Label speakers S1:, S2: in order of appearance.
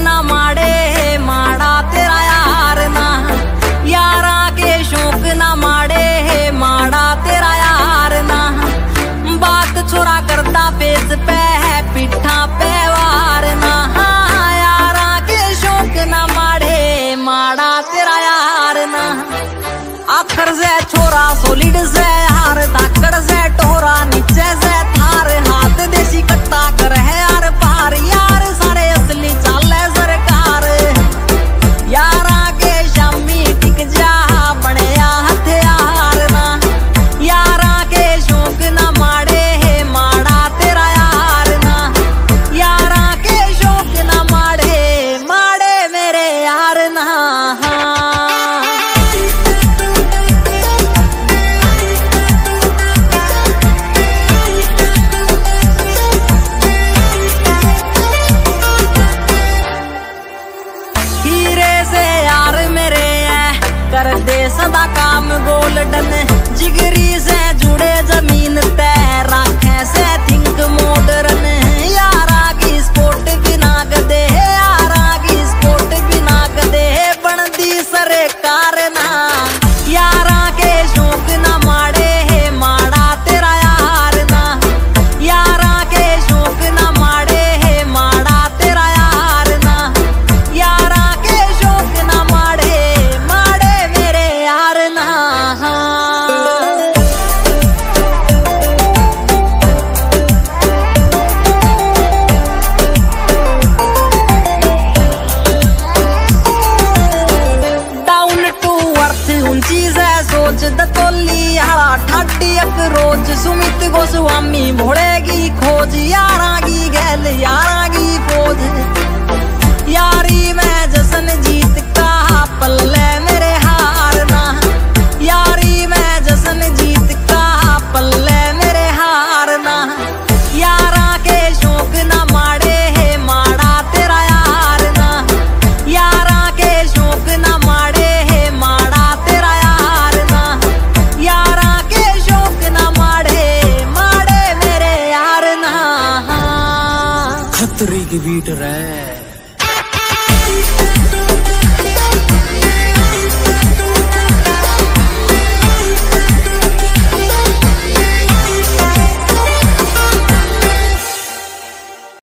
S1: ना माड़े, माड़ा तेरा यार ना। यारा के शौक ना माड़े, माड़ा तेरा यार ना। बात छोरा करता पेस पे है पिट्ठा पे वार ना। हाँ, यारा के शौक ना माड़े, माड़ा तेरा यार ना। आखर से छोरा सोलिड से करना हाँ। हीरे से यार मेरे है, कर दे सदा काम गोल्डन। जिगरी से जुड़े ज़मीन रोज सुमित गोस्वामी मोड़ेगी खोज यारा की गैल यारा की
S2: छतरी की बीट रहे